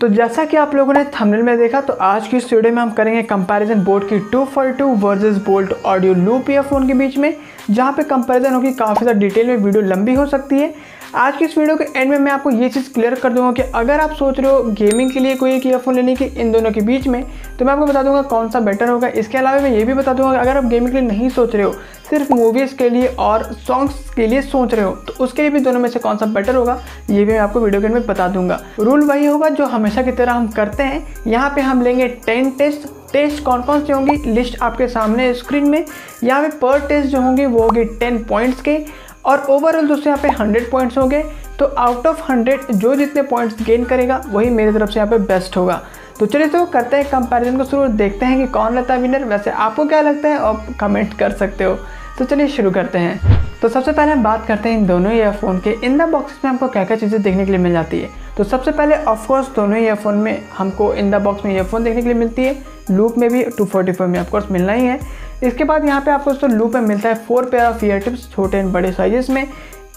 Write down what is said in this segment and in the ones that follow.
तो जैसा कि आप लोगों ने थंबनेल में देखा तो आज की इस वीडियो में हम करेंगे कंपैरिजन बोट की 242 versus Boult audio Loop earphone के बीच में, जहाँ पे कंपैरिजन होगी, काफ़ी ज़्यादा डिटेल में वीडियो लंबी हो सकती है। आज की इस वीडियो के एंड में मैं आपको ये चीज़ क्लियर कर दूँगा कि अगर आप सोच रहे हो गेमिंग के लिए कोई एक ईयरफोन लेने की, इन दोनों के बीच में तो मैं आपको बता दूँगा कौन सा बेटर होगा। इसके अलावा मैं ये भी बता दूँगा अगर आप गेमिंग के लिए नहीं सोच रहे हो, सिर्फ़ मूवीज़ के लिए और सॉन्ग्स के लिए सोच रहे हो तो उसके लिए भी दोनों में से कौन सा बेटर होगा, ये भी मैं आपको वीडियो के एंड में बता दूँगा। रूल वही होगा जो हमेशा की तरह हम करते हैं। यहाँ पे हम लेंगे टेन टेस्ट टेस्ट कौन कौन से होंगी? लिस्ट आपके सामने स्क्रीन में। यहाँ पे पर टेस्ट जो होंगे वो होगी टेन पॉइंट्स के। और ओवरऑल दोस्तों यहाँ पे हंड्रेड पॉइंट्स होंगे तो आउट ऑफ़ हंड्रेड जो जितने पॉइंट्स गेन करेगा, वही मेरी तरफ़ से यहाँ पे बेस्ट होगा। तो चलिए तो करते हैं कंपैरिजन को शुरू, देखते हैं कि कौन रहता है विनर वैसे आपको क्या लगता है आप कमेंट कर सकते हो। तो चलिए शुरू करते हैं। तो सबसे पहले हम बात करते हैं इन दोनों ईयरफोन के। इन द बॉक्स में हमको क्या क्या चीज़ें देखने के लिए मिल जाती है? तो सबसे पहले ऑफकोर्स दोनों ही ईयरफोन में हमको इन द बॉक्स में ईयरफोन देखने के लिए मिलती है। लूप में भी 244 में ऑफकोर्स मिलना ही है। इसके बाद यहाँ पे आपको दोस्तों लूप में मिलता है four pair of ear tips छोटे एंड बड़े साइजेस में।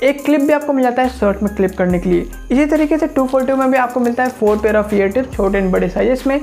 एक क्लिप भी आपको मिल जाता है शर्ट में क्लिप करने के लिए। इसी तरीके से टू फोर्टी में भी आपको मिलता है four pair of ear tips छोटे एंड बड़े साइजेस में।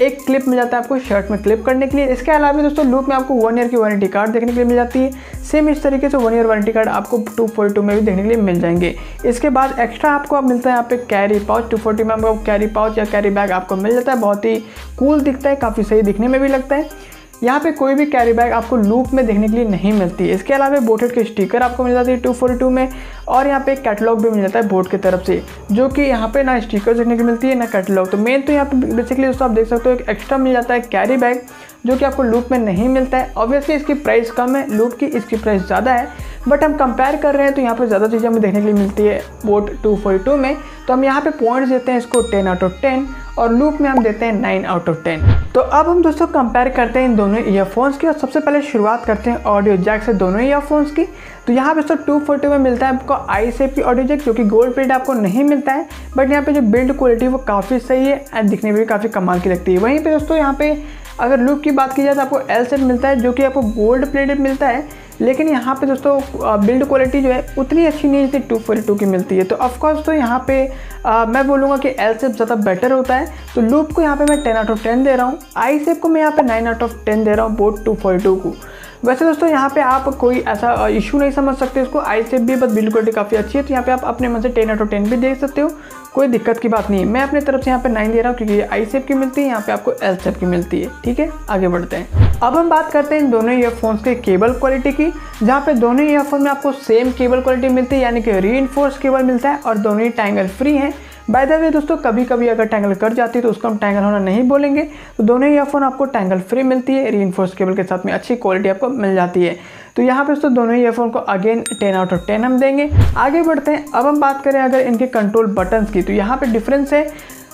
एक क्लिप मिल जाता है आपको शर्ट में क्लिप करने के लिए। इसके अलावा भी दोस्तों लूप में आपको वन ईयर की वारंटी कार्ड देखने के लिए मिल जाती है। सेम इस तरीके से वन ईयर वारंटी कार्ड आपको टू फोर्टी टू में भी देखने के लिए मिल जाएँगे। इसके बाद एक्स्ट्रा आपको अब मिलता है यहाँ पे कैरी पाउच टू फोर्टी में आपको कैरी पाउच या कैरी बैग आपको मिल जाता है। बहुत ही कूल दिखता है, काफ़ी सही दिखने में भी लगता है। यहाँ पे कोई भी कैरी बैग आपको लूप में देखने के लिए नहीं मिलती। इसके अलावा बोटेड के स्टिकर आपको मिल जाती है टू फोर टू में और यहाँ पे कैटलॉग भी मिल जाता है बोट की तरफ़ से, जो कि यहाँ पे ना स्टिकर देखने को मिलती है, ना कैटलॉग तो मेन तो यहाँ पे बेसिकली दोस्तों आप देख सकते हो एक एक्स्ट्रा मिल जाता है कैरी बैग जो कि आपको लूप में नहीं मिलता है। ऑब्वियसली इसकी प्राइस कम है लूप की इसकी प्राइस ज़्यादा है बट हम कंपेयर कर रहे हैं तो यहाँ पर ज़्यादा चीज़ें हमें देखने के लिए मिलती है बोट टू में। तो हम यहाँ पर पॉइंट्स देते हैं इसको टेन आउट ऑफ़ टेन और लूप में हम देते हैं नाइन आउट ऑफ़ टेन तो अब हम दोस्तों कंपेयर करते हैं इन दोनों ईयरफोन्स की और सबसे पहले शुरुआत करते हैं ऑडियो जैक से दोनों ईयरफोन्स की। तो यहाँ पे दोस्तों टू फोर्टी में मिलता है आपको आई सेप की ऑडियो जैक जो कि गोल्ड प्लेट आपको नहीं मिलता है बट यहाँ पे जो बिल्ड क्वालिटी वो काफ़ी सही है एंड दिखने में भी काफ़ी कमाल की लगती है। वहीं पर दोस्तों यहाँ पे अगर लुक की बात की जाए तो आपको एल सेप मिलता है, जो कि आपको गोल्ड प्लेटेड मिलता है। लेकिन यहाँ पे दोस्तों बिल्ड क्वालिटी जो है उतनी अच्छी नहीं जितनी टू फोर्टी टू की मिलती है। तो ऑफकोर्स तो यहाँ पे आ, मैं बोलूँगा कि एल सेप ज़्यादा बेटर होता है। तो लूप को यहाँ पे मैं टेन आउट ऑफ़ टेन दे रहा हूँ। आई सेप को मैं यहाँ पे नाइन आउट ऑफ़ टेन दे रहा हूँ बोट टू फोर्टी टू को। वैसे दोस्तों, यहाँ पे आप कोई ऐसा इशू नहीं समझ सकते इसको। आई सेप भी बस बिल्ड क्वालिटी काफ़ी अच्छी है। तो यहाँ पे आप अपने मन से टेन आउट ऑफ़ टेन भी देख सकते हो। कोई दिक्कत की बात नहीं है। मैं अपनी तरफ़ से यहाँ पे नाइन दे रहा हूँ, क्योंकि ये आई सेप की मिलती है, यहाँ पे आपको एल सेप की मिलती है। ठीक है? आगे बढ़ते हैं। अब हम बात करते हैं इन दोनों ईयरफोन्स के केबल क्वालिटी की, जहाँ पे दोनों ईयरफोन में आपको सेम केबल क्वालिटी मिलती है, यानी कि री केबल मिलता है, और दोनों ही टैंगल फ्री हैं। बाय द वे दोस्तों कभी कभी अगर टैंगल कर जाती है तो उसको हम टैंगल होना नहीं बोलेंगे। तो दोनों ही ईयरफोन आपको टैंगल फ्री मिलती है री केबल के साथ में अच्छी क्वालिटी आपको मिल जाती है। तो यहाँ पे दोस्तों, दोनों ही ईयरफोन को again ten out of ten हम देंगे। आगे बढ़ते हैं। अब हम बात करें अगर इनके कंट्रोल बटन्स की तो यहाँ पे डिफरेंस है।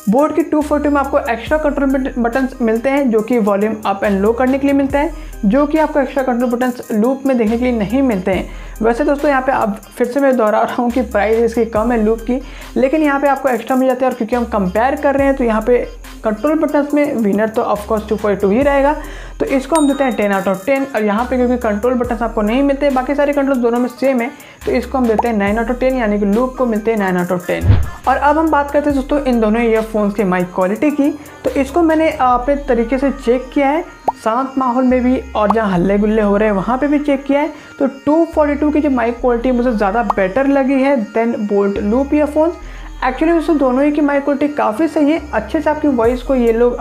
बोर्ड की 240 में आपको एक्स्ट्रा कंट्रोल बटन्स मिलते हैं, जो कि वॉल्यूम अप एंड लो करने के लिए मिलते हैं, जो कि आपको एक्स्ट्रा कंट्रोल बटन्स लूप में देखने के लिए नहीं मिलते हैं। वैसे दोस्तों, यहाँ पे अब फिर से मैं दोहरा रहा हूँ कि प्राइस इसकी कम है लूप की, लेकिन यहाँ पे आपको एक्स्ट्रा मिल जाते हैं और क्योंकि हम कंपेयर कर रहे हैं तो यहाँ पे कंट्रोल बटन्स में विनर तो of course two four two ही रहेगा। तो इसको हम देते हैं टेन आउट ऑफ़ टेन और यहाँ पे क्योंकि कंट्रोल बटन आपको नहीं मिलते, बाकी सारे कंट्रोल दोनों में सेम है तो इसको हम देते हैं नाइन आउट ऑफ़ टेन यानी कि लूप को मिलते हैं नाइन आउट ऑफ़ टेन और अब हम बात करते हैं दोस्तों इन दोनों ईयरफोन्स के माइक क्वालिटी की। तो इसको मैंने अपने तरीके से चेक किया है। शांत माहौल में भी और जहाँ हल्ले गुल्ले हो रहे हैं, वहाँ पे भी चेक किया है। तो 242 की जो माइक क्वालिटी मुझे ज़्यादा बेटर लगी है than Boult Loop earphones actually दोस्तों दोनों ही की माइक क्वालिटी काफ़ी सही है। अच्छे से आपकी वॉइस को ये लोग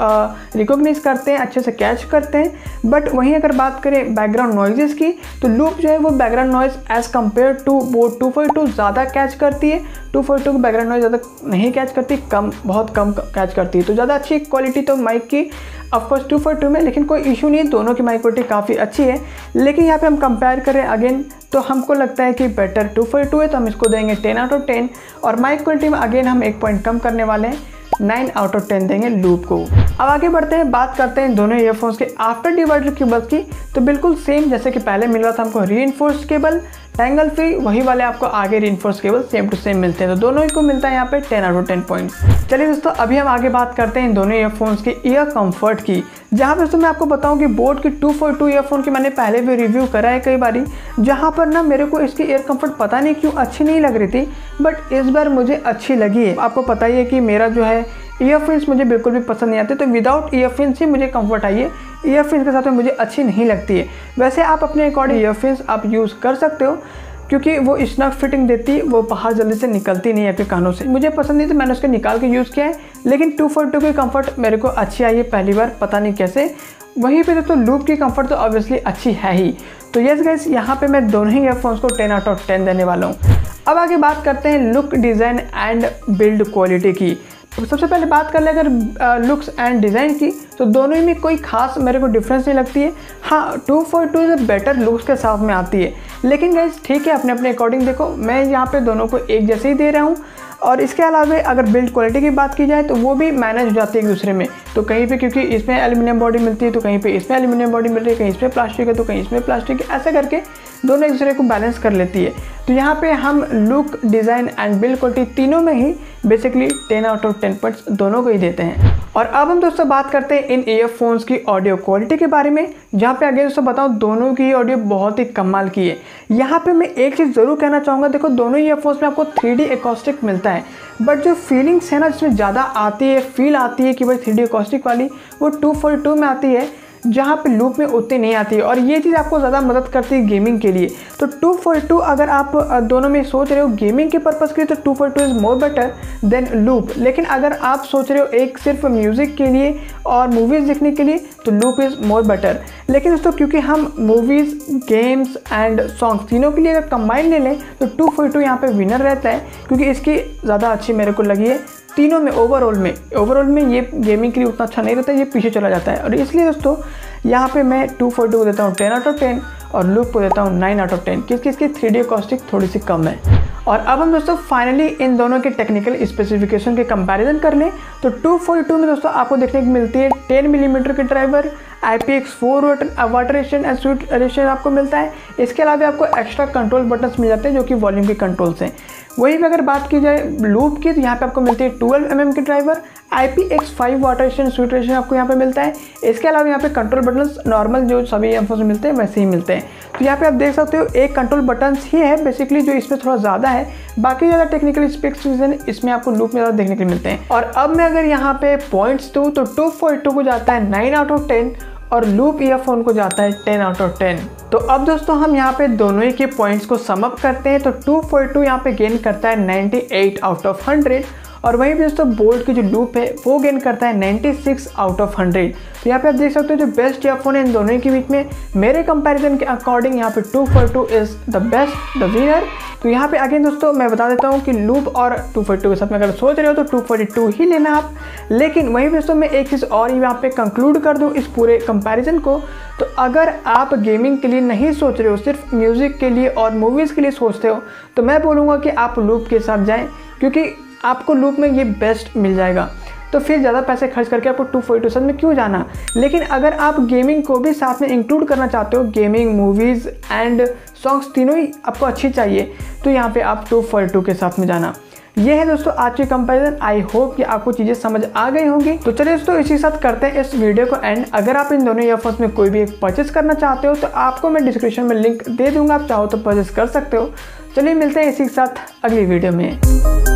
रिकॉग्नाइज करते हैं, अच्छे से कैच करते हैं। बट वहीं अगर बात करें बैकग्राउंड नॉइजेस की तो लूप जो है वो background noise as compare to वो टू फोर टू ज़्यादा कैच करती है। Two four two background noise ज़्यादा नहीं कैच करती, कम, बहुत कम कैच करती है। तो ज़्यादा अच्छी क्वालिटी तो माइक की ऑफकोर्स टू फोर टू में, लेकिन कोई इशू नहीं है। दोनों की माइक क्वालिटी काफ़ी अच्छी है। लेकिन यहाँ पे हम कंपेयर करें अगेन तो हमको लगता है कि बेटर टू फोर टू है तो हम इसको देंगे टेन आउट ऑफ़ टेन और माइक क्वालिटी में अगेन हम एक पॉइंट कम करने वाले हैं। नाइन आउट ऑफ़ टेन देंगे लूप को। अब आगे बढ़ते हैं, बात करते हैं दोनों ईयरफोन्स के आफ्टर डिवाइडर केबल्स की। तो बिल्कुल सेम जैसे कि पहले मिल रहा था हमको री केबल टैंगल फ्री वही वाले आपको आगे री केबल सेम टू सेम मिलते हैं। तो दोनों ही को मिलता है यहाँ पे ten out of ten point चलिए दोस्तों, अभी हम आगे बात करते हैं इन दोनों ईयरफोन्स के ईयर कंफर्ट की। जहाँ पर दोस्तों मैं आपको बताऊँ कि बोट की टू फोर टू ईयरफोन की मैंने पहले भी रिव्यू करा है कई बारी। जहाँ पर ना मेरे को इसकी एयर कंफर्ट पता नहीं क्यों अच्छी नहीं लग रही थी बट इस बार मुझे अच्छी लगी है। आपको पता ही है कि मेरा जो है ईयरफिन्स मुझे बिल्कुल भी पसंद नहीं आते तो विदाउट ईयरफिन्स ही मुझे कंफर्ट आई है। ईयरफिन्स के साथ में मुझे अच्छी नहीं लगती है। वैसे आप अपने अकॉर्डिंग ईयरफिन्स आप यूज़ कर सकते हो, क्योंकि वो स्नफ फिटिंग देती, वो बाहर जल्दी से निकलती नहीं है आपके कानों से। मुझे पसंद नहीं तो मैंने उसको निकाल के यूज़ किया है, लेकिन टू फोर टू की कंफर्ट मेरे को अच्छी आई है पहली बार, पता नहीं कैसे। वहीं पे दोस्तों लूप की कंफर्ट तो ऑब्वियसली अच्छी है ही। तो यस गाइस यहाँ पे मैं दोनों ही ईयरफोन्स को 10 आउट ऑफ़ 10 देने वाला हूँ। अब आगे बात करते हैं look design and build quality की। तो सबसे पहले बात कर ले अगर लुक्स एंड डिज़ाइन की तो दोनों ही में कोई खास मेरे को डिफरेंस नहीं लगती है। हाँ two four two is better looks के साथ में आती है। लेकिन गाइज़ ठीक है अपने अपने अकॉर्डिंग देखो, मैं यहाँ पे दोनों को एक जैसे ही दे रहा हूँ। और इसके अलावा अगर बिल्ड क्वालिटी की बात की जाए तो वो भी मैनेज हो जाती है एक दूसरे में। तो कहीं पे क्योंकि इसमें एल्यूमिनियम बॉडी मिलती है तो कहीं पे इसमें एल्यूमिनियम बॉडी मिल रही है, कहीं इसमें प्लास्टिक है तो कहीं इसमें प्लास्टिक है। ऐसा करके दोनों एक दूसरे को बैलेंस कर लेती है। तो यहाँ पे हम look design and build quality तीनों में ही basically ten out of ten points दोनों को ही देते हैं। और अब हम दोस्तों बात करते हैं इन ईयरफोन्स की ऑडियो क्वालिटी के बारे में। जहाँ पे आगे दोस्तों बताऊँ, दोनों की ऑडियो बहुत ही कमाल की है। यहाँ पे मैं एक चीज़ ज़रूर कहना चाहूँगा, देखो दोनों ईयरफोन्स में आपको थ्री डी मिलता है। बट जो फीलिंग्स है ना, जिसमें ज़्यादा आती है फील आती है कि भाई थ्री डी एकॉस्टिक वाली, वो टू फोर टू में आती है, जहाँ पे लूप में उतनी नहीं आती है। और ये चीज़ आपको ज़्यादा मदद करती है गेमिंग के लिए। तो टू फोर टू अगर आप दोनों में सोच रहे हो गेमिंग के पर्पज़ के लिए तो two four two is more better than Loop लेकिन अगर आप सोच रहे हो एक सिर्फ़ म्यूज़िक के लिए और मूवीज़ देखने के लिए तो लूप इज़ मोर बेटर लेकिन दोस्तों, क्योंकि हम मूवीज़ गेम्स एंड सॉन्ग्स तीनों के लिए अगर कंबाइन ले लें तो टू फोर टू यहाँ पर विनर रहता है, क्योंकि इसकी ज़्यादा अच्छी मेरे को लगी है। तीनों में ओवरऑल में ओवरऑल में ये गेमिंग के लिए उतना अच्छा नहीं रहता, ये पीछे चला जाता है। और इसलिए दोस्तों, यहाँ पे मैं टू फोर टू को देता हूँ टेन आउट ऑफ़ टेन और लुक को देता हूँ नाइन आउट ऑफ़ टेन क्योंकि इसकी थ्री डी कॉस्टिक थोड़ी सी कम है। और अब हम दोस्तों फाइनली इन दोनों के टेक्निकल स्पेसिफिकेशन के कंपैरिजन कर लें। तो 242 में दोस्तों आपको देखने को मिलती है 10 मिलीमीटर mm के driver I P X four water resistance and sweat resistance आपको मिलता है। इसके अलावा आपको एक्स्ट्रा कंट्रोल बटन्स मिल जाते हैं जो कि वॉल्यूम के कंट्रोल्स हैं। वहीं पर अगर बात की जाए लूप की तो यहाँ पे आपको मिलती है 12 एम mm के driver I P X five water resistance sweat resistance आपको यहाँ पे मिलता है। इसके अलावा यहाँ पे कंट्रोल बटन नॉर्मल जो सभी एम्फोस में मिलते हैं, वैसे ही मिलते हैं। तो यहाँ पे आप देख सकते हो, एक कंट्रोल बटन ही है बेसिकली जो इसमें थोड़ा ज़्यादा है। बाकी ज़्यादा टेक्निकल स्पेसिफिकेशन इसमें आपको लूप में ज़्यादा देखने को मिलते हैं। और अब मैं अगर यहाँ पे पॉइंट्स दूँ तो टू को जाता है नाइन आउट ऑफ़ टेन और लूप ईयरफोन को जाता है टेन आउट ऑफ़ टेन तो अब दोस्तों हम यहाँ पे दोनों ही के पॉइंट्स को समअप करते हैं तो टू फोर टू यहाँ पे गेन करता है 98 आउट ऑफ़ 100 और वहीं पे दोस्तों बोल्ट की जो लूप है, वो गेन करता है 96 आउट ऑफ़ 100 तो यहाँ पे आप देख सकते हो, जो बेस्ट ईयरफोन है, इन दोनों के बीच में, मेरे कंपैरिजन के अकॉर्डिंग यहाँ पे two four two is the best the winner तो यहाँ पे अगेन दोस्तों, मैं बता देता हूँ कि लूप और टू फोर टू के साथ में अगर सोच रहे हो तो टू फोर्टी टू ही लेना आप. लेकिन वहीं दोस्तों, मैं एक चीज़ और यहाँ पे कंक्लूड कर दूँ इस पूरे कंपैरिजन को. तो अगर आप गेमिंग के लिए नहीं सोच रहे हो, सिर्फ़ म्यूज़िक के लिए और मूवीज़ के लिए सोचते हो तो मैं बोलूँगा कि आप लूप के साथ जाएँ, क्योंकि आपको लूप में ये बेस्ट मिल जाएगा। तो फिर ज़्यादा पैसे खर्च करके आपको टू फोर्टी टू में क्यों जाना? लेकिन अगर आप गेमिंग को भी साथ में इंक्लूड करना चाहते हो गेमिंग मूवीज़ एंड सॉन्ग्स तीनों ही आपको अच्छी चाहिए तो यहाँ पे आप टू फोर्टी टू के साथ में जाना। ये है दोस्तों आज की कंपैरिजन आई होप कि आपको चीज़ें समझ आ गई होंगी। तो चलिए दोस्तों इसी साथ करते हैं इस वीडियो को एंड अगर आप इन दोनों ईयरफोन्स में कोई भी एक परचेस करना चाहते हो तो आपको मैं डिस्क्रिप्शन में लिंक दे दूँगा, आप चाहो तो परचेस कर सकते हो। चलिए मिलते हैं इसी के साथ अगली वीडियो में।